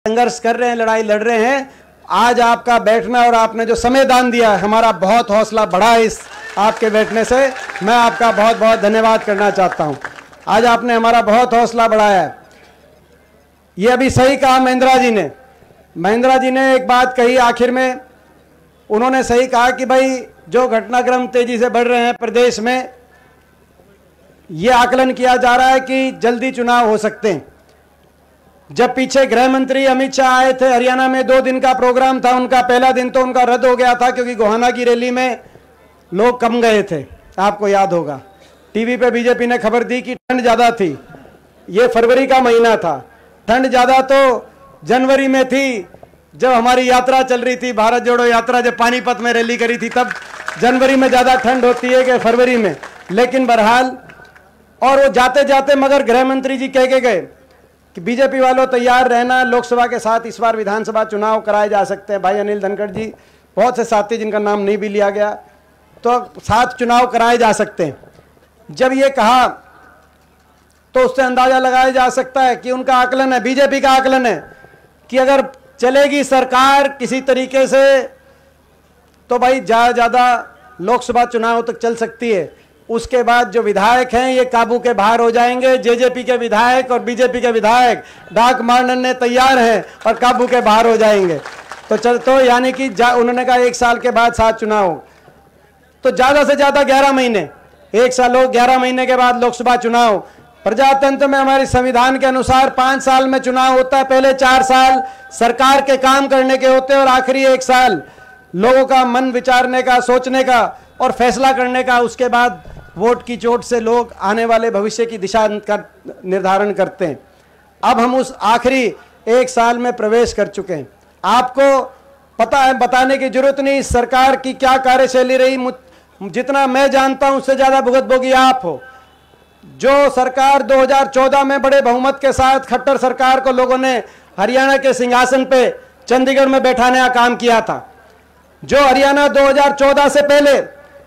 संघर्ष कर रहे हैं, लड़ाई लड़ रहे हैं। आज आपका बैठना और आपने जो समय दान दिया हमारा बहुत हौसला बढ़ा इस आपके बैठने से। मैं आपका बहुत बहुत धन्यवाद करना चाहता हूँ। आज आपने हमारा बहुत हौसला बढ़ाया ये अभी सही कहा महिंद्रा जी ने। महिंद्रा जी ने एक बात कही आखिर में। उन्होंने सही कहा कि भाई, जो घटनाक्रम तेज़ी से बढ़ रहे हैं प्रदेश में, ये आकलन किया जा रहा है कि जल्दी चुनाव हो सकते हैं। जब पीछे गृह मंत्री अमित शाह आए थे, हरियाणा में दो दिन का प्रोग्राम था, उनका पहला दिन तो उनका रद्द हो गया था, क्योंकि गोहाना की रैली में लोग कम गए थे। आपको याद होगा। टीवी पे बीजेपी ने खबर दी कि ठंड ज़्यादा थी। ये फरवरी का महीना था। ठंड ज़्यादा तो जनवरी में थी, जब हमारी यात्रा चल रही थी, भारत जोड़ो यात्रा, जब पानीपत में रैली करी थी, तब जनवरी में ज़्यादा ठंड होती है कि फरवरी में। लेकिन बहरहाल, और वो जाते जाते मगर गृह मंत्री जी कह के गए। कि बीजेपी वालों तैयार रहना, लोकसभा के साथ इस बार विधानसभा चुनाव कराए जा सकते हैं। भाई अनिल धनखड़ जी, बहुत से साथी जिनका नाम नहीं भी लिया गया तो साथ चुनाव कराए जा सकते हैं। जब ये कहा तो उससे अंदाज़ा लगाया जा सकता है कि उनका आकलन है, बीजेपी का आकलन है, कि अगर चलेगी सरकार किसी तरीके से तो भाई ज़्यादा ज़्यादा लोकसभा चुनाव तक चल सकती है। उसके बाद जो विधायक हैं, ये काबू के बाहर हो जाएँगे। जेजेपी के विधायक और बीजेपी के विधायक डाक मारने तैयार हैं और काबू के बाहर हो जाएँगे। तो चल तो यानी कि उन्होंने कहा एक साल के बाद सात चुनाव। तो ज़्यादा से ज़्यादा ग्यारह महीने। एक साल हो, ग्यारह महीने के बाद लोकसभा चुनाव। प्रजातंत्र में हमारे संविधान के अनुसार पाँच साल में चुनाव होता है। पहले चार साल सरकार के काम करने के होते हैं और आखिरी एक साल लोगों का मन विचारने का, सोचने का और फैसला करने का। उसके बाद वोट की चोट से लोग आने वाले भविष्य की दिशा का निर्धारण करते हैं। अब हम उस आखिरी एक साल में प्रवेश कर चुके हैं। आपको पता है, बताने की ज़रूरत नहीं, सरकार की क्या कार्यशैली रही जितना मैं जानता हूँ, उससे ज़्यादा भुगत भोगी आप हो। जो सरकार 2014 में बड़े बहुमत के साथ खट्टर सरकार को लोगों ने हरियाणा के सिंहासन पे चंडीगढ़ में बैठाने का काम किया था, जो हरियाणा 2014 से पहले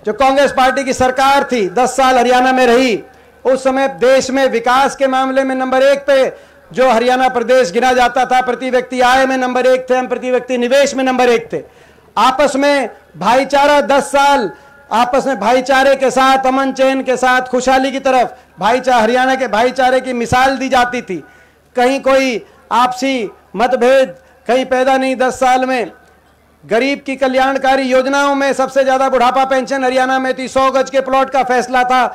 जो कांग्रेस पार्टी की सरकार थी 10 साल हरियाणा में रही, उस समय देश में विकास के मामले में नंबर एक पे जो हरियाणा प्रदेश गिना जाता था, प्रति व्यक्ति आय में नंबर एक थे, हम प्रति व्यक्ति निवेश में नंबर एक थे। आपस में भाईचारा 10 साल, आपस में भाईचारे के साथ, अमन चैन के साथ, खुशहाली की तरफ़ भाईचारा हरियाणा के भाईचारे की मिसाल दी जाती थी। कहीं कोई आपसी मतभेद, कहीं पैदा नहीं, दस साल में गरीब की कल्याणकारी योजनाओं में सबसे ज़्यादा बुढ़ापा पेंशन हरियाणा में थी। सौ गज के प्लॉट का फैसला था।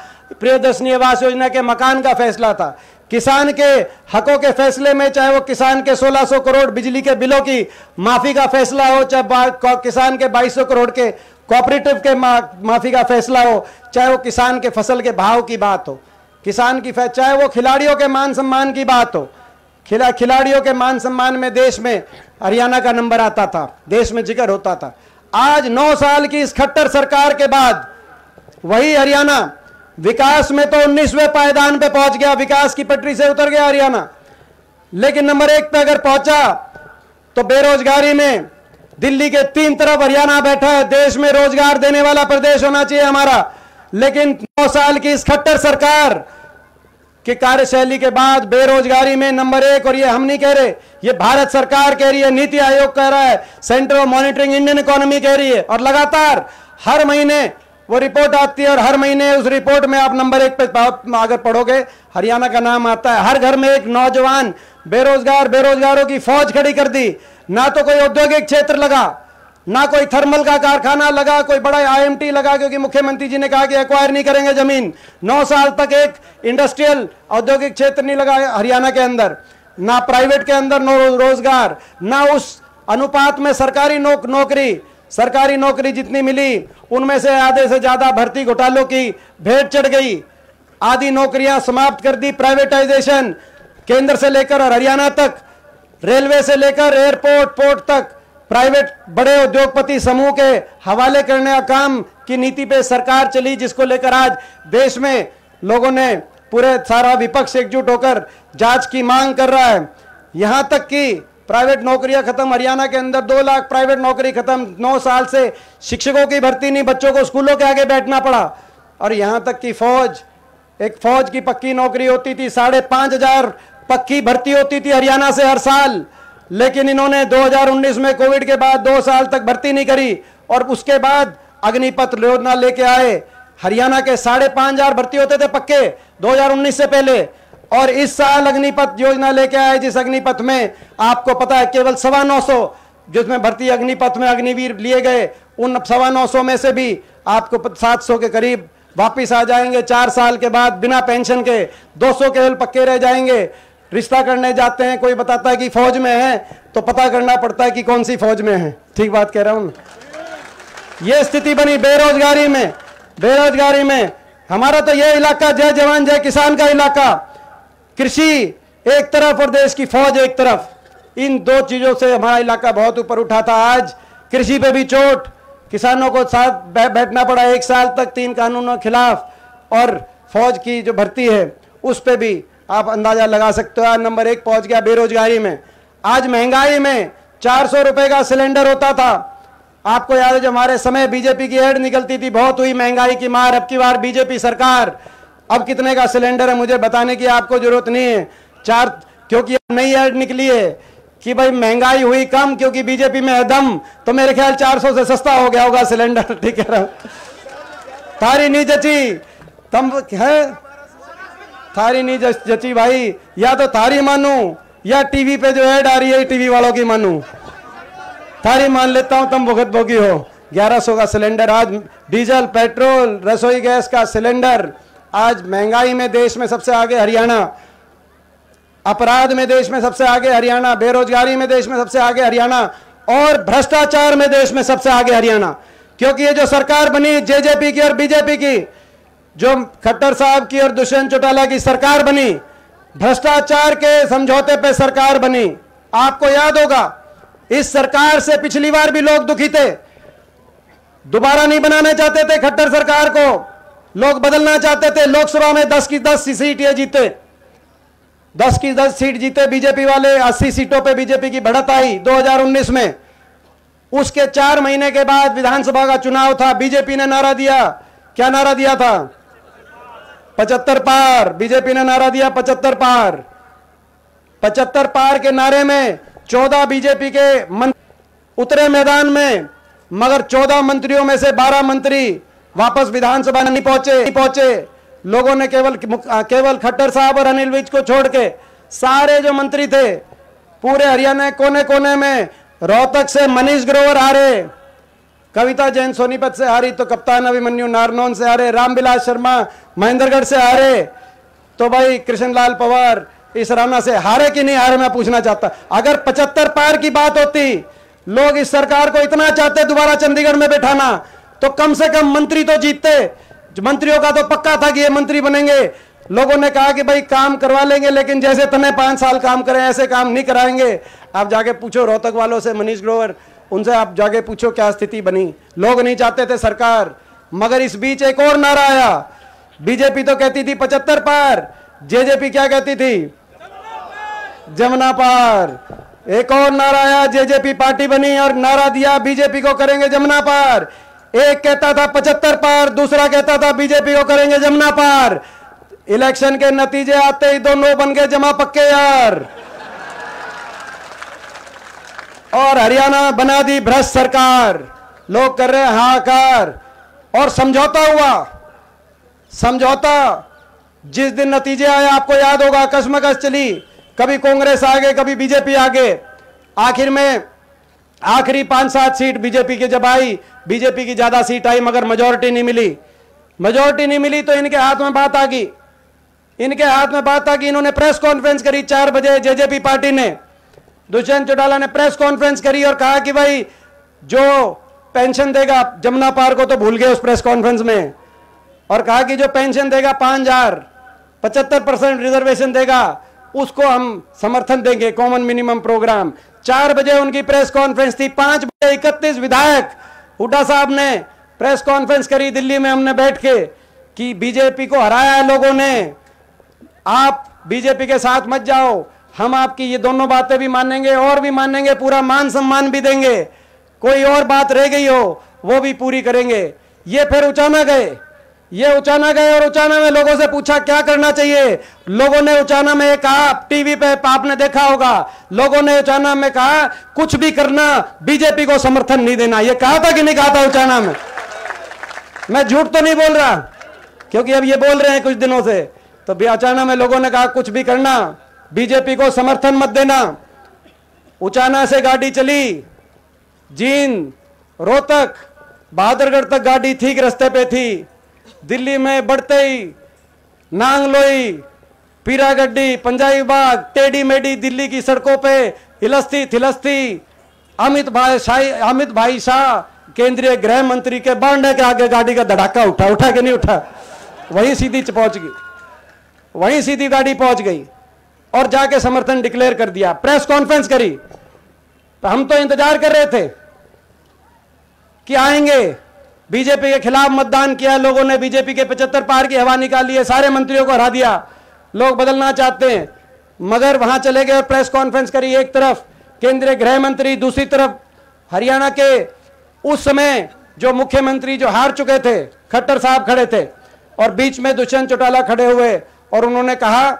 प्रियदर्शनी आवास योजना के मकान का फैसला था। किसान के हकों के फैसले में चाहे वो किसान के 1600 करोड़ बिजली के बिलों की माफ़ी का फैसला हो, चाहे किसान के 2200 करोड़ के कोऑपरेटिव के माफ़ी का फैसला हो, चाहे वो किसान के फ़सल के भाव की बात हो। किसान की चाहे वो खिलाड़ियों के मान सम्मान की बात हो। खिला खिलाड़ियों के मान सम्मान में देश में हरियाणा का नंबर आता था, देश में ज़िक्र होता था। आज नौ साल की इस खट्टर सरकार के बाद, वही हरियाणा विकास में तो उन्नीसवें पायदान पे पहुँच गया, विकास की पटरी से उतर गया हरियाणा। लेकिन नंबर एक पे अगर पहुँचा तो बेरोजगारी में दिल्ली के तीन तरफ़ हरियाणा बैठा है, देश में रोज़गार देने वाला प्रदेश होना चाहिए हमारा। लेकिन नौ साल की इस खट्टर सरकार की कार्यशैली के बाद बेरोजगारी में नंबर एक, और ये हम नहीं कह रहे, ये भारत सरकार कह रही है, नीति आयोग कह रहा है centre of monitoring Indian economy कह रही है, और लगातार, हर महीने वो रिपोर्ट आती है, और हर महीने उस रिपोर्ट में आप नंबर एक पे अगर पढ़ोगे, हरियाणा का नाम आता है, हर घर में एक नौजवान बेरोजगार, बेरोजगारों की फौज खड़ी कर दी, ना तो कोई औद्योगिक क्षेत्र लगा ना कोई थर्मल का कारखाना लगा कोई बड़ा आईएमटी लगा क्योंकि मुख्यमंत्री जी ने कहा कि एक्वायर नहीं करेंगे ज़मीन। नौ साल तक एक इंडस्ट्रियल औद्योगिक क्षेत्र नहीं लगा हरियाणा के अंदर। ना प्राइवेट के अंदर नो रोज़गार ना उस अनुपात में सरकारी नौक, नौकरी। सरकारी नौकरी जितनी मिली उनमें से आधे से ज़्यादा भर्ती घोटालों की भेंट चढ़ गई। आधी नौकरियाँ समाप्त कर दी प्राइवेटाइजेशन केंद्र से लेकर हरियाणा तक रेलवे से लेकर एयरपोर्ट पोर्ट तक। प्राइवेट बड़े उद्योगपति समूह के हवाले करने का काम की नीति पे सरकार चली, जिसको लेकर आज देश में लोगों ने पूरे सारा विपक्ष एकजुट होकर जाँच की मांग कर रहा है। यहाँ तक कि प्राइवेट नौकरियाँ खत्म, हरियाणा के अंदर दो लाख प्राइवेट नौकरी खत्म, नौ साल से शिक्षकों की भर्ती नहीं, बच्चों को स्कूलों के आगे बैठना पड़ा। और यहाँ तक कि फौज, एक फौज की पक्की नौकरी होती थी, साढ़े पाँच हज़ार पक्की भर्ती होती थी हरियाणा से हर साल। लेकिन इन्होंने 2019 में कोविड के बाद दो साल तक भर्ती नहीं करी और उसके बाद अग्निपथ योजना लेके आए। हरियाणा के साढ़े पाँच हज़ार भर्ती होते थे पक्के 2019 से पहले। और इस साल अग्निपथ योजना लेके आए, जिस अग्निपथ में आपको पता है केवल सवा नौ सौ जिसमें भर्ती अग्निपथ में अग्निवीर लिए गए, उन सवा नौ सौ में से भी आपको सात सौ के करीब वापिस आ जाएँगे। चार साल के बाद बिना पेंशन के 200 केवल पक्के रह जाएँगे। रिश्ता करने जाते हैं, कोई बताता है कि फौज में है तो पता करना पड़ता है कि कौन सी फौज में है। ठीक बात कह रहा हूँ ये स्थिति बनी बेरोजगारी में बेरोजगारी में। हमारा तो यह इलाका जय जवान, जय किसान का इलाका। कृषि एक तरफ़ और देश की फौज एक तरफ़। इन दो चीज़ों से हमारा इलाका बहुत ऊपर उठा था आज। कृषि पे भी चोट। किसानों को साथ बैठना पड़ा एक साल तक तीन कानूनों के खिलाफ। और फौज की जो भर्ती है, उस पर भी आप अंदाज़ा लगा सकते हो नंबर एक पहुँच गया बेरोजगारी में। आज महँगाई में चार सौ रुपए का सिलेंडर होता था। आपको याद है जो हमारे समय बीजेपी की एड निकलती थी, बहुत हुई महँगाई की मार, अब की बार बीजेपी सरकार। अब कितने का सिलेंडर है, मुझे बताने की आपको ज़रूरत नहीं है। चार, क्योंकि अब नई एड निकली है कि भाई महँगाई हुई कम, क्योंकि बीजेपी में है दम तो मेरे ख्याल 400 से सस्ता हो गया होगा सिलेंडर, ठीक है तारी नहीं जची। तम है? थारी नहीं जची भाई। या तो थारी मानू, या टीवी पे जो ऐड आ रही है, टीवी वालों की मानू। थारी मान लेता हूँ, तुम भुगत भोगी हो। 1100 का सिलेंडर आज, डीजल, पेट्रोल, रसोई गैस का सिलेंडर। आज महँगाई में देश में सबसे आगे हरियाणा। अपराध में देश में सबसे आगे हरियाणा। बेरोजगारी में देश में सबसे आगे हरियाणा। और भ्रष्टाचार में देश में सबसे आगे हरियाणा। क्योंकि ये जो सरकार बनी, जेजेपी की और बीजेपी की जो खट्टर साहब की और दुष्यंत चौटाला की सरकार बनी, भ्रष्टाचार के समझौते पे सरकार बनी। आपको याद होगा, इस सरकार से पिछली बार भी लोग दुखी थे। दोबारा नहीं बनाना चाहते थे खट्टर सरकार को। लोग बदलना चाहते थे। लोकसभा में दस की दस सीट जीते। दस की दस सीट जीते बीजेपी वाले, अस्सी सीटों पे बीजेपी की बढ़त आई 2019 में। उसके चार महीने के बाद विधानसभा का चुनाव था। बीजेपी ने नारा दिया। क्या नारा दिया था? पचहत्तर पार, बीजेपी ने नारा दिया पचहत्तर पार। पचहत्तर पार के नारे में चौदह बीजेपी के उतरे मैदान में, मगर चौदह मंत्रियों में से बारह मंत्री वापस विधानसभा नहीं पहुँचे नहीं पहुँचे। लोगों ने केवल केवल खट्टर साहब और अनिल विज को छोड़ के सारे जो मंत्री थे, पूरे हरियाणा कोने कोने में रोहतक से मनीष ग्रोवर आ रहे कविता जैन सोनीपत से रही तो कप्तान अभिमन्यु नारनौन से रहे रामविलास शर्मा महेंद्रगढ़ से रहे तो भाई कृष्णलाल पवार इस राना से हारे कि नहीं, हारे मैं पूछना चाहता। अगर पचहत्तर पार की बात होती, लोग इस सरकार को इतना चाहते दोबारा चंडीगढ़ में बैठाना तो कम से कम मंत्री तो जीतते। मंत्रियों का तो पक्का था कि ये मंत्री बनेंगे। लोगों ने कहा कि भाई काम करवा लेंगे, लेकिन जैसे तने पाँच साल काम करें, ऐसे काम नहीं कराएँगे। आप जाके पूछो रोहतक वालों से, मनीष ग्रोवर उनसे आप जाके पूछो क्या स्थिति बनी। लोग नहीं चाहते थे सरकार, मगर इस बीच एक और नारा आया। बीजेपी तो कहती थी पचहत्तर पार, जेजेपी क्या कहती थी? जमुना पार। एक और नारा आया, जेजेपी पार्टी बनी और नारा दिया, बीजेपी को करेंगे जमुना पार। एक कहता था पचहत्तर पार, दूसरा कहता था बीजेपी को करेंगे जमुना पार। इलेक्शन के नतीजे आते ही दोनों बन गए जमा पक्के यार। और हरियाणा बना दी भ्रष्ट सरकार। लोग कर रहे हाहाकार। और समझौता हुआ। समझौता जिस दिन नतीजे आए, आपको याद होगा कसमकस चली। कभी कांग्रेस आगे, कभी बीजेपी आगे। आखिर में आखिरी पाँच सात सीट बीजेपी की जब आई, बीजेपी की ज़्यादा सीट आई, मगर मेजोरिटी नहीं मिली। मेजोरिटी नहीं मिली तो इनके हाथ में बात आ गई। इनके हाथ में बात आ गई। इन्होंने प्रेस कॉन्फ्रेंस करी चार बजे, जेजेपी पार्टी ने। दुष्यंत चौटाला ने प्रेस कॉन्फ्रेंस करी और कहा कि भाई, जो पेंशन देगा जमुना पार को तो भूल गए उस प्रेस कॉन्फ्रेंस में। और कहा कि जो पेंशन देगा पाँच हज़ार, पचहत्तर परसेंट रिजर्वेशन देगा, उसको हम समर्थन देंगे कॉमन मिनिमम प्रोग्राम चार बजे उनकी प्रेस कॉन्फ्रेंस थी, पाँच बजे इकतीस विधायक हुडा साहब ने प्रेस कॉन्फ्रेंस करी दिल्ली में हमने बैठ के कि बीजेपी को हराया है लोगों ने। आप बीजेपी के साथ मत जाओ हम आपकी ये दोनों बातें भी मानेंगे और भी मानेंगे, पूरा मान सम्मान भी देंगे। कोई और बात रह गई हो, वो भी पूरी करेंगे। ये फिर उचाना गए। ये उचाना गए और उचाना में लोगों से पूछा, क्या करना चाहिए? लोगों ने उचाना में कहा टीवी पे आपने देखा होगा, लोगों ने उचाना में कहा, कुछ भी करना, बीजेपी को समर्थन नहीं देना। ये कहा था कि नहीं कहा था उचाना में? मैं झूठ तो नहीं बोल रहा, क्योंकि अब ये बोल रहे हैं कुछ दिनों से। तो भी अचाना में लोगों ने कहा, कुछ भी करना बीजेपी को समर्थन मत देना। उचाना से गाड़ी चली। जीन रोहतक, बहादुरगढ़ तक गाड़ी ठीक रास्ते पे थी। दिल्ली में बढ़ते ही नांगलोई पीरागड्डी पंजाबी बाग टेडी मेडी दिल्ली की सड़कों पे हिलस्ती थिलस्ती। अमित भाई शाही, अमित भाई शाह, केंद्रीय गृह मंत्री के बांडे के आगे गाड़ी का धड़ाका उठा। उठा के नहीं उठा? वहीं सीधी पहुँच गई। वहीं सीधी गाड़ी पहुँच गई। और जाके समर्थन डिक्लेयर कर दिया। प्रेस कॉन्फ्रेंस करी। तो हम तो इंतज़ार कर रहे थे कि आएँगे। बीजेपी के खिलाफ मतदान किया, लोगों ने बीजेपी के पचहत्तर पार की हवा निकाली है, सारे मंत्रियों को हरा दिया। लोग बदलना चाहते हैं। मगर वहाँ चले गए और प्रेस कॉन्फ्रेंस करी एक तरफ़, केंद्रीय गृह मंत्री, दूसरी तरफ़ हरियाणा के उस समय जो मुख्यमंत्री जो हार चुके थे, खट्टर साहब खड़े थे और बीच में दुष्यंत चौटाला खड़े हुए और उन्होंने कहा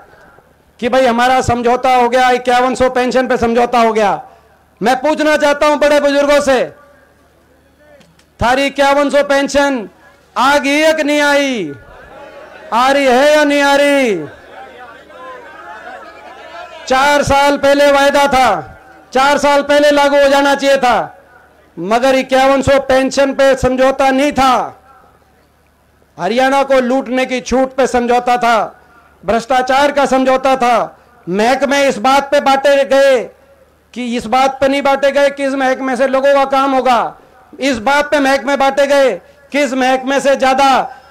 कि भाई हमारा समझौता हो गया, इक्यावन सौ पेंशन पे समझौता हो गया। मैं पूछना चाहता हूँ बड़े बुज़ुर्गों से, थारी इक्यावन सौ पेंशन आ गई या नहीं आई? आ रही है या नहीं आ रही? चार साल पहले वायदा था, चार साल पहले लागू हो जाना चाहिए था, मगर इक्यावन सौ पेंशन पे समझौता नहीं था। हरियाणा को लूटने की छूट पे समझौता था। भ्रष्टाचार का समझौता था। महकमे इस बात पे बांटे गए कि इस बात पे नहीं बांटे गए कि इस महकमे से लोगों का काम होगा। इस बात पे महकमे बांटे गए किस महकमे से ज़्यादा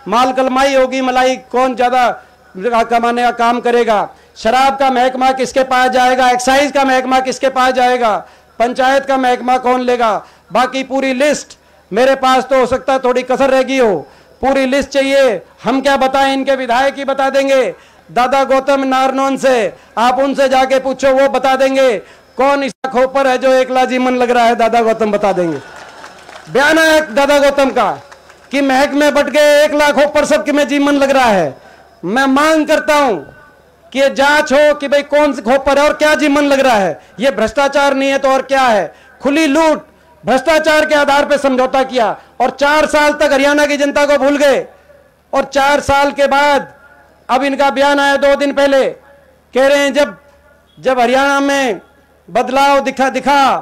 माल कलमाई होगी, मलाई कौन ज़्यादा कमाने का काम करेगा। शराब का महकमा किसके पास जाएगा? एक्साइज का महकमा किसके पास जाएगा? पंचायत का महकमा कौन लेगा? बाकी पूरी लिस्ट मेरे पास तो हो सकता थोड़ी कसर रह गई हो। पूरी लिस्ट चाहिए। हम क्या बताएँ? इनके विधायक ही बता देंगे। दादा गौतम नारनौन से, आप उनसे जाके पूछो, वो बता देंगे कौन इस खोपर है जो एक लाजी मन लग रहा है, दादा गौतम बता देंगे। बयान है दादा गौतम का कि महक में बट गए, एक लाख ऊपर सबके में जीवन लग रहा है। मैं मांग करता हूँ कि जाँच हो कि भाई कौन से खोपर है और क्या जीवन लग रहा है। ये भ्रष्टाचार नहीं है तो और क्या है? खुली लूट, भ्रष्टाचार के आधार पर समझौता किया और चार साल तक हरियाणा की जनता को भूल गए और चार साल के बाद अब इनका बयान आया दो दिन पहले। कह रहे हैं, जब जब हरियाणा में बदलाव दिखा दिखा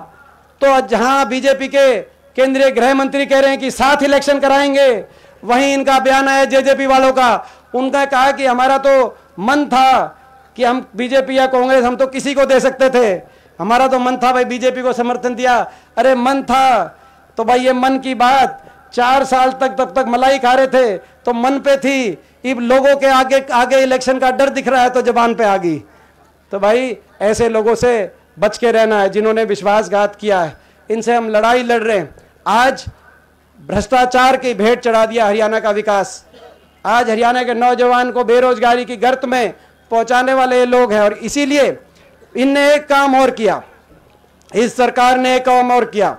तो जहाँ बीजेपी के केंद्रीय गृह मंत्री कह रहे हैं कि साथ इलेक्शन कराएँगे, वहीं इनका बयान आया जेजेपी वालों का। उनका कहा कि हमारा तो मन था कि हम बीजेपी या कांग्रेस, हम तो किसी को दे सकते थे। हमारा तो मन था भाई बीजेपी को समर्थन दिया। अरे मन था तो भाई ये मन की बात, चार साल तक, तब तक मलाई खा रहे थे तो मन पे थी लोगों के आगे आगे इलेक्शन का डर दिख रहा है तो जबान पे आ गई। तो भाई, ऐसे लोगों से बच के रहना है, जिन्होंने विश्वासघात किया है। इनसे हम लड़ाई लड़ रहे हैं। आज भ्रष्टाचार की भेंट चढ़ा दिया हरियाणा का विकास। आज हरियाणा के नौजवान को बेरोजगारी की गर्त में पहुँचाने वाले लोग हैं और इसीलिए इनने एक काम और किया। इस सरकार ने एक काम और किया।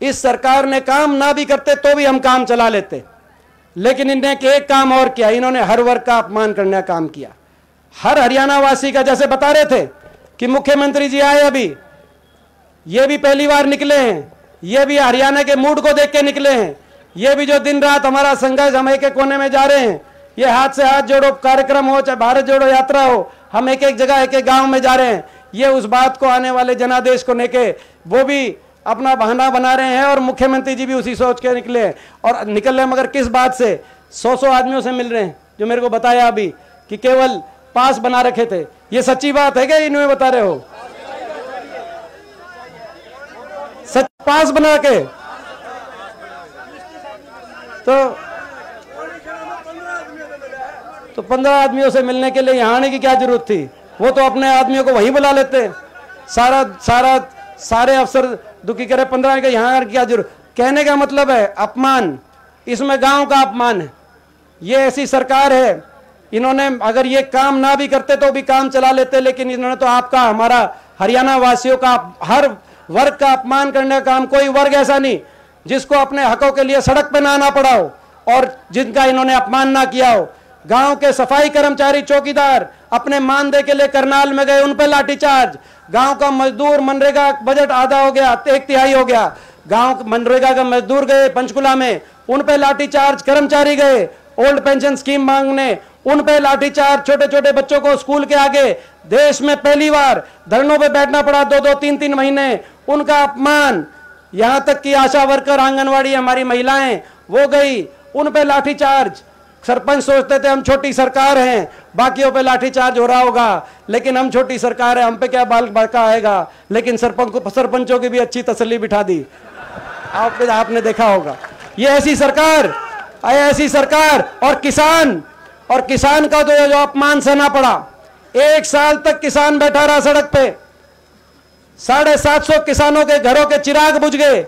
इस सरकार ने काम ना भी करते तो भी हम काम चला लेते। लेकिन इनने एक काम और किया। इन्होंने हर वर्ग का अपमान करने का काम किया। हर हरियाणा वासी का जैसे बता रहे थे कि मुख्यमंत्री जी आए अभी। ये भी पहली बार निकले हैं। ये भी हरियाणा के मूड को देख के निकले हैं। ये भी जो दिन रात हमारा संघर्ष हम एक कोने में जा रहे हैं। ये हाथ से हाथ जोड़ो, कार्यक्रम हो, चाहे भारत जोड़ो, यात्रा हो, हम एक एक जगह एक एक गाँव में जा रहे हैं। ये उस बात को आने वाले जनादेश को लेके वो भी अपना बहाना बना रहे हैं और मुख्यमंत्री जी भी उसी सोच के निकले हैं। और निकल रहे हैं, मगर किस बात से? सौ सौ आदमियों से मिल रहे हैं, जो मेरे को बताया अभी कि केवल पास बना रखे थे। ये सच्ची बात है क्या, इन्हें बता रहे हो? सच पास बना के। तो तो पंद्रह आदमियों से मिलने के लिए यहाँ आने की क्या ज़रूरत थी? वो तो अपने आदमियों को वहीं बुला लेते। सारा सारा, सारे अफसर दुखी करे, पंद्रह के यहाँ क्या ज़रूरत कहने का मतलब है, अपमान। इसमें गाँव का अपमान है। ये ऐसी सरकार है, इन्होंने अगर ये काम ना भी करते तो भी काम चला लेते, लेकिन इन्होंने तो आपका, हमारा हरियाणा वासियों का हर वर्ग का अपमान करने का काम, कोई वर्ग ऐसा नहीं, जिसको अपने हकों के लिए सड़क पर ना आना पड़ा हो, और जिनका इन्होंने अपमान ना किया हो। गाँव के सफ़ाई कर्मचारी चौकीदार, अपने मानदेय के लिए करनाल में गए, उन पर लाठीचार्ज। गाँव का मजदूर मनरेगा बजट आधा हो गया, एक तिहाई हो गया। गाँव मनरेगा का मजदूर गए पंचकुला में, उन पे लाठीचार्ज कर्मचारी गए, ओल्ड पेंशन स्कीम मांगने, उन पे लाठीचार्ज छोटे छोटे बच्चों को स्कूल के आगे। देश में पहली बार धरनों पे बैठना पड़ा दो दो, तीन तीन महीने। उनका अपमान, यहाँ तक कि आशा वर्कर, आंगनवाड़ी हमारी महिलाएँ, वो गई, उन पे लाठीचार्ज। सरपंच सोचते थे हम छोटी सरकार हैं, बाकियों पे लाठीचार्ज हो रहा होगा, लेकिन हम छोटी सरकार है, हम पे क्या बाल बड़का आएगा? लेकिन सरपंच को सरपंचों की भी अच्छी तसली बिठा दी। आप आपने देखा होगा। ये ऐसी सरकार ऐसी सरकार, और किसान और किसान का तो जो अपमान सहना पड़ा। एक साल तक किसान बैठा रहा सड़क पे। साढ़े सात सौ किसानों के घरों के चिराग बुझ गए।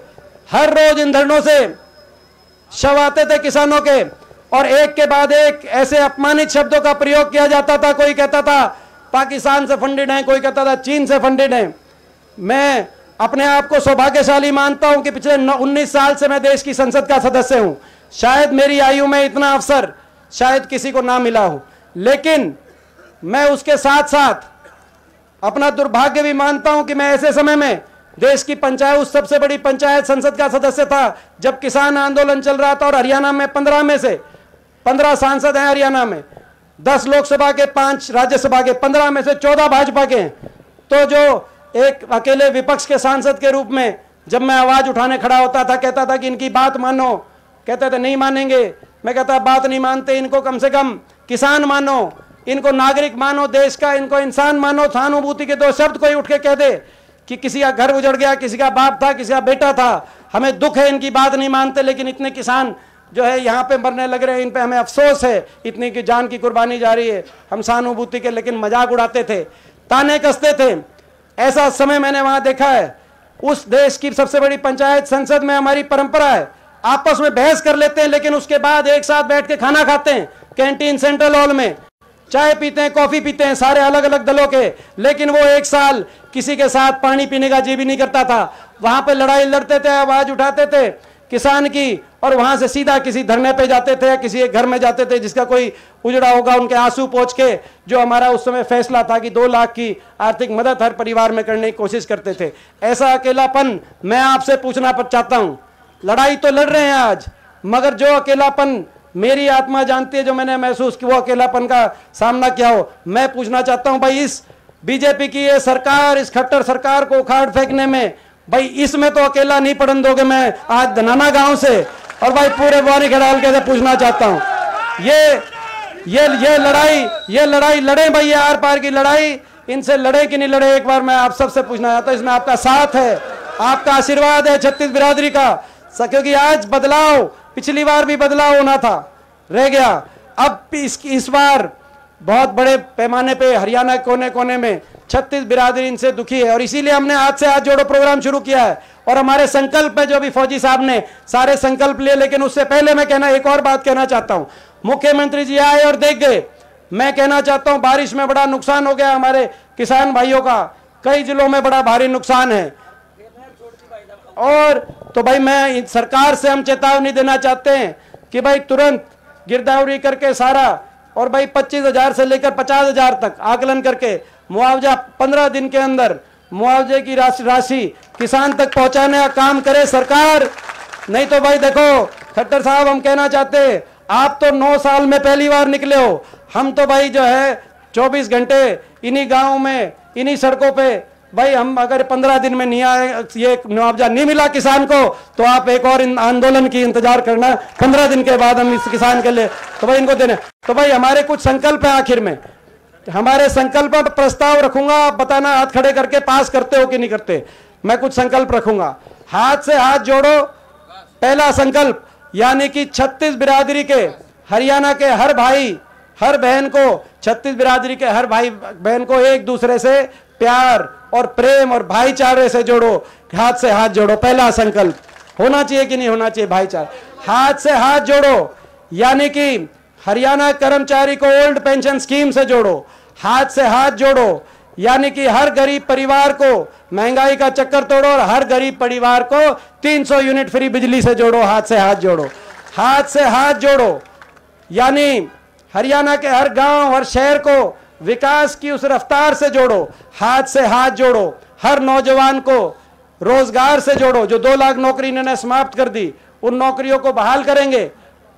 हर रोज इन धरनों से शव आते थे किसानों के। और एक के बाद एक ऐसे अपमानित शब्दों का प्रयोग किया जाता था, कोई कहता था, पाकिस्तान से फंडेड है, कोई कहता था, चीन से फंडेड है। मैं अपने आप को सौभाग्यशाली मानता हूँ कि पिछले 19 साल से मैं देश की संसद का सदस्य हूँ। शायद मेरी आयु में इतना अवसर, शायद किसी को ना मिला हो। लेकिन मैं उसके साथ साथ अपना दुर्भाग्य भी मानता हूँ कि मैं ऐसे समय में देश की पंचायत, उस सबसे बड़ी पंचायत संसद का सदस्य था, जब किसान आंदोलन चल रहा था और हरियाणा में पंद्रह में से पंद्रह सांसद हैं हरियाणा में, दस लोकसभा के, पाँच राज्यसभा के, पंद्रह में से चौदह भाजपा के हैं। तो जो एक अकेले विपक्ष के सांसद के रूप में जब मैं आवाज़ उठाने खड़ा होता था, कहता था कि इनकी बात मानो, कहते थे, नहीं मानेंगे। मैं कहता, बात नहीं मानते, इनको कम से कम किसान मानो, इनको नागरिक मानो, देश का, इनको इंसान मानो, सहानुभूति के दो शब्द कोई उठ के कह दे कि किसी का घर उजड़ गया, किसी का बाप था, किसी का बेटा था। हमें दुख है, इनकी बात नहीं मानते, लेकिन इतने किसान जो है, यहाँ पे मरने लग रहे हैं, इन पे हमें अफसोस है, इतनी की जान की कुर्बानी जा रही है। हम सहानुभूति के, लेकिन मज़ाक उड़ाते थे, ताने कसते थे। ऐसा समय मैंने वहाँ देखा है। उस देश की सबसे बड़ी पंचायत संसद में हमारी परंपरा है। आपस में बहस कर लेते हैं, लेकिन उसके बाद एक साथ बैठ के खाना खाते हैं, कैंटीन सेंट्रल हॉल में। चाय पीते हैं, कॉफ़ी पीते हैं, सारे अलग अलग दलों के। लेकिन वो एक साल किसी के साथ पानी पीने का जी भी नहीं करता था। वहाँ पे लड़ाई लड़ते थे, आवाज़ उठाते थे। किसान की, और वहाँ से सीधा किसी धरने पे जाते थे किसी एक घर में जाते थे जिसका कोई उजड़ा होगा, उनके आँसू पहुँच के, जो हमारा उस समय फैसला था कि दो लाख की आर्थिक मदद हर परिवार में करने की कोशिश करते थे। ऐसा अकेलापन मैं आपसे पूछना चाहता हूँ। लड़ाई तो लड़ रहे हैं आज, मगर जो अकेलापन मेरी आत्मा जानती है, जो मैंने महसूस किया वो अकेलापन का सामना किया हो, मैं पूछना चाहता हूँ भाई, इस बीजेपी की ये सरकार, इस खट्टर सरकार को उखाड़ फेंकने में भाई इसमें तो अकेला नहीं पड़न दोगे मैं आज धनाना गाँव से। और भाई पूरे बोरी खड़ाल के पूछना चाहता हूँ। ये ये ये लड़ाई ये लड़ाई लड़े भाई ये आर पार की लड़ाई। इनसे लड़े कि नहीं लड़े एक बार मैं आप सबसे पूछना चाहता हूँ इसमें आपका साथ है आपका आशीर्वाद है छत्तीस बिरादरी का। क्योंकि आज बदलाव पिछली बार भी बदलाव होना था रह गया। अब इस, इस बार बहुत बड़े पैमाने पे हरियाणा कोने कोने में छत्तीस बिरादरी इनसे दुखी है और इसीलिए हमने आज से आज जोड़ो प्रोग्राम शुरू किया है। और हमारे संकल्प है जो अभी फौजी साहब ने सारे संकल्प लिए, लेकिन उससे पहले मैं कहना, एक और बात कहना चाहता हूँ। मुख्यमंत्री जी आए और देख गए। मैं कहना चाहता हूँ, बारिश में बड़ा नुकसान हो गया हमारे किसान भाइयों का। कई जिलों में बड़ा भारी नुकसान है। और तो भाई, मैं सरकार से हम चेतावनी देना चाहते हैं कि भाई तुरंत गिरदावरी करके सारा और भाई पच्चीस हज़ार से लेकर पचास हज़ार तक आकलन करके मुआवजा पंद्रह दिन के अंदर मुआवजे की राशि राशि किसान तक पहुँचाने का काम करे सरकार। नहीं तो भाई देखो, खट्टर साहब, हम कहना चाहते आप तो नौ साल में पहली बार निकले हो। हम तो भाई जो है, चौबीस घंटे इन्हीं गाँव में, इन्हीं सड़कों पे भाई, हम अगर पंद्रह दिन में नहीं आए, ये मुआवजा नहीं मिला किसान को तो आप एक और आंदोलन की इंतज़ार करना। पंद्रह दिन के बाद हम इस किसान के लिए तो भाई, इनको देने। तो भाई, हमारे कुछ संकल्प है आखिर में। हमारे संकल्प प्रस्ताव रखूँगा, आप बताना हाथ खड़े करके पास करते हो कि नहीं करते। मैं कुछ संकल्प रखूँगा। हाथ से हाथ जोड़ो। पहला संकल्प, यानी कि छत्तीस बिरादरी के हरियाणा के हर भाई, हर बहन को, छत्तीस बिरादरी के हर भाई, बहन को एक दूसरे से प्यार और प्रेम और भाईचारे से जोड़ो, हाथ से हाथ जोड़ो, पहला संकल्प, होना चाहिए कि नहीं होना चाहिए भाईचारा? हाथ से हाथ जोड़ो, यानी कि हरियाणा कर्मचारी को ओल्ड पेंशन स्कीम से जोड़ो, हाथ से हाथ जोड़ो, यानी कि हर गरीब परिवार को महँगाई का चक्कर तोड़ो और हर गरीब परिवार को 300 यूनिट फ्री बिजली से जोड़ो, हाथ से हाथ जोड़ो। हाथ से हाथ जोड़ो, यानी हरियाणा के हर गाँव हर शहर को विकास की उस रफ्तार से जोड़ो, हाथ से हाथ जोड़ो, हर नौजवान को रोज़गार से जोड़ो, जो दो लाख नौकरी इन्होंने समाप्त कर दी, उन नौकरियों को बहाल करेंगे।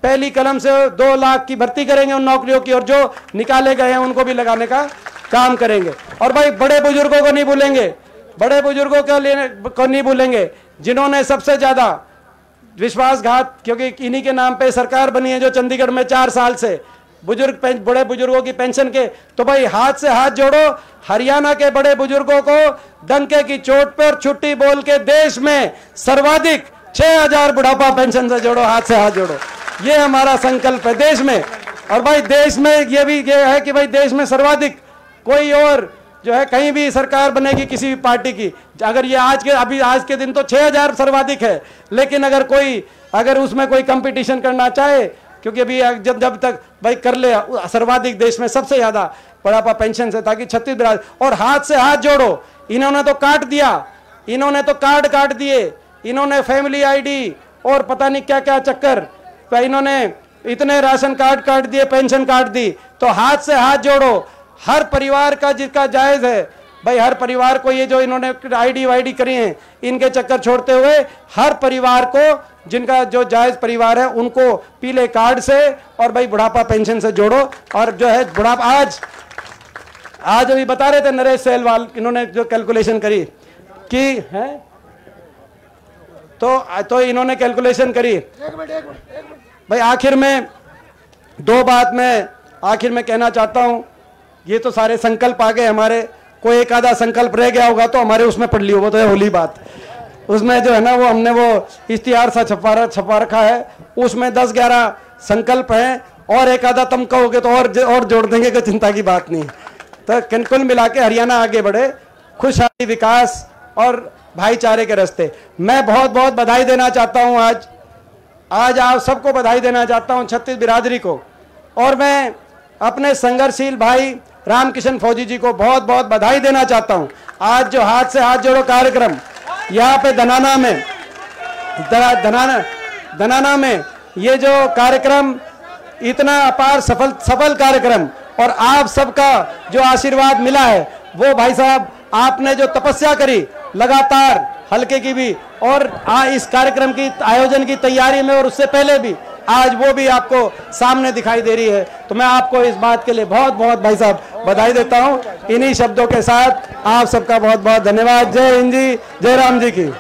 पहली कलम से दो लाख की भर्ती करेंगे उन नौकरियों की, और जो निकाले गए हैं, उनको भी लगाने का काम करेंगे। और भाई, बड़े बुज़ुर्गों को नहीं भूलेंगे, बड़े बुज़ुर्गों को लेने को नहीं भूलेंगे, जिन्होंने सबसे ज़्यादा विश्वासघात, क्योंकि इन्हीं के नाम पे सरकार बनी है जो चंडीगढ़ में चार साल से बुज़ुर्ग बड़े बुज़ुर्गों की पेंशन के तो भाई हाथ से हाथ जोड़ो, हरियाणा के बड़े बुज़ुर्गों को डंके की चोट पर छुट्टी बोल के देश में सर्वाधिक छह हज़ार बुढ़ापा पेंशन से जोड़ो, हाथ से हाथ जोड़ो। ये हमारा संकल्प है देश में। और भाई देश में ये भी, ये है कि भाई देश में सर्वाधिक कोई और जो है कहीं भी सरकार बनेगी किसी भी पार्टी की, अगर ये आज के, अभी आज के दिन तो 6000 सर्वाधिक है, लेकिन अगर कोई, अगर उसमें कोई कंपटीशन करना चाहे क्योंकि अभी जब जब तक भाई कर ले, सर्वाधिक देश में सबसे ज़्यादा बुढ़ापा पेंशन से ताकि छत्तीस और हाथ से हाथ जोड़ो। इन्होंने तो काट दिया, इन्होंने तो कार्ड काट दिए, इन्होंने फैमिली आईडी और पता नहीं क्या क्या चक्कर इन्होंने इतने राशन कार्ड काट दिए, पेंशन काट दी तो हाथ से हाथ जोड़ो। हर परिवार का जिसका जायज़ है, भाई हर परिवार को ये जो इन्होंने आईडी वाईडी करी है, इनके चक्कर छोड़ते हुए हर परिवार को जिनका जो जायज़ परिवार है उनको पीले कार्ड से और भाई बुढ़ापा पेंशन से जोड़ो। और जो है बुढ़ापा आज आज अभी बता रहे थे नरेश सेलवाल इन्होंने जो कैलकुलेशन करी कि है? तो तो इन्होंने कैलकुलेशन करी। भाई आखिर में दो बात मैं आखिर में कहना चाहता हूँ। ये तो सारे संकल्प आ गए हमारे। कोई एक आधा संकल्प रह गया होगा तो हमारे उसमें पढ़ लियो वो तो है होली बात। उसमें जो है ना वो हमने वो इश्तिहार सा छपा छपा रखा है। उसमें दस ग्यारह संकल्प हैं और एक आधा तुम कहोगे तो और और जोड़ देंगे, कोई चिंता की बात नहीं। तो कुल मिला के हरियाणा आगे बढ़े, खुशहाली, विकास और भाईचारे के रास्ते। मैं बहुत बहुत बधाई देना चाहता हूँ आज। आज आप सबको बधाई देना चाहता हूँ छत्तीस बिरादरी को। और मैं अपने संघर्षशील भाई रामकिशन फौजी जी को बहुत बहुत बधाई देना चाहता हूँ। आज जो हाथ से हाथ जोड़ो कार्यक्रम यहाँ पे धनाना में धनाना धनाना में ये जो कार्यक्रम इतना अपार सफल सफल कार्यक्रम और आप सबका जो आशीर्वाद मिला है वो भाई साहब आपने जो तपस्या करी लगातार हल्के की भी और आ, इस कार्यक्रम की आयोजन की तैयारी में और उससे पहले भी आज वो भी आपको सामने दिखाई दे रही है। तो मैं आपको इस बात के लिए बहुत बहुत भाई साहब बधाई देता हूँ। इन्हीं शब्दों के साथ आप सबका बहुत बहुत धन्यवाद। जय हिंद जी, जय राम जी की।